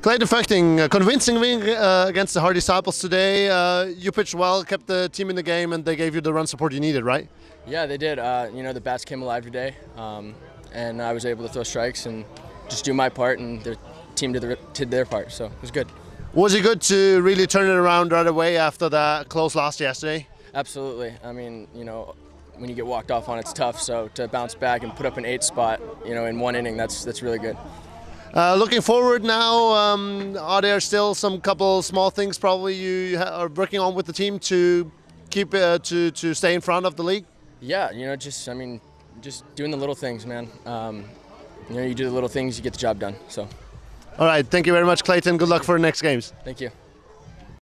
Clayton Vöchting, uh, convincing win uh, against the Haar Disciples today. Uh, you pitched well, kept the team in the game, and they gave you the run support you needed, right? Yeah, they did. Uh, you know, the bats came alive today, um, and I was able to throw strikes and just do my part, and the team did, their, did their part, so it was good. Was it good to really turn it around right away after that close loss yesterday? Absolutely. I mean, you know, when you get walked off on, it's tough. So to bounce back and put up an eight spot, you know, in one inning, that's that's really good. Uh, looking forward now, um, are there still some couple small things probably you are working on with the team to keep uh, to to stay in front of the league? Yeah, you know, just I mean, just doing the little things, man. Um, you know, you do the little things, you get the job done. So. All right, thank you very much, Clayton. Good luck for the next games. Thank you.